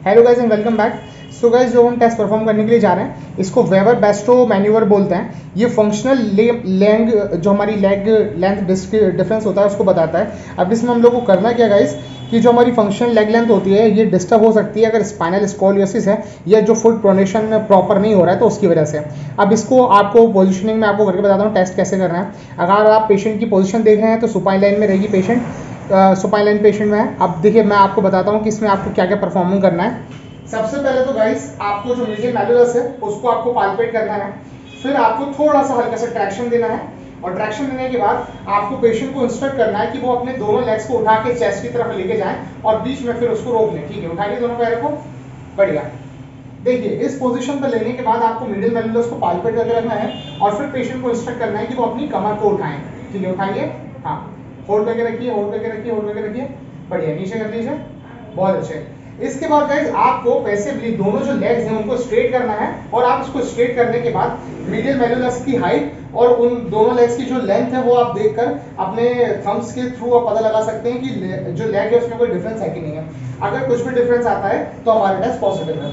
Hello guys and welcome back so guys जो हम test perform करने के लिए जा रहे हैं, इसको वेवर बेस्टो मैन्यूवर बोलते हैं। ये फंक्शनल लेंग जो हमारी लेग लेंथ डिफरेंस होता है, उसको बताता है। अब इसमें हम लोग को करना क्या गाइज़ कि जो हमारी फंक्शनल लेग लेंथ होती है, ये डिस्टर्ब हो सकती है अगर स्पाइनल स्कॉलियोसिस है, या जो फुट प्रोनेशन प्रॉपर नहीं हो रहा है तो उसकी वजह से। अब इसको आपको पोजिशनिंग में आपको करके बताता हूँ टेस्ट कैसे करना है। अगर आप पेशेंट की पोजिशन देख रहे हैं तो सुपाइन लाइन में रहेगी पेशेंट सुपाइन लाइन पेशेंट में है। अब देखिए, मैं आपको बताता हूँ कि इसमें आपको क्या क्या परफॉर्मिंग करना है। सबसे पहले तो गाइस आपको जो मीडियम मैलुलस है, उसको आपको पालपेट करना है। फिर आपको थोड़ा सा हल्का सा ट्रैक्शन देना है। और ट्रैक्शन देने के बाद आपको पेशेंट को इंस्ट्रक्ट करना है कि वो अपने दोनों लेग्स को उठा के चेस्ट की तरफ़ लेके जाएँ और बीच में फिर उसको रोक लें। ठीक है, उठाइए दोनों पैरों को। बढ़िया। देखिए, इस पोजीशन पर लेने के बाद आपको मिडिल मैलुलस को पालपेट करके रखना है और फिर पेशेंट को इंस्ट्रक्ट करना है कि वो अपनी कमर को उठाएँ। ठीक है, उठाइए। हाँ। होल्ड करके रखिए होल्ड करके रखिए होल्ड करके रखिए। बढ़िया, नीचे कर लीजिए बहुत अच्छे। इसके बाद गाइज़ आपको पैसिवली दोनों जो लेग्स हैं, उनको स्ट्रेट करना है और आप इसको स्ट्रेट करने के बाद मीडियल मेलुलस की हाइट और उन दोनों लेग्स की जो लेंथ है, वो आप देखकर अपने थम्स के थ्रू आप पता लगा सकते हैं कि जो लेग है, उसमें कोई डिफरेंस है कि नहीं है। अगर कुछ भी डिफरेंस आता है तो हमारा टेस्ट पॉजिटिव है।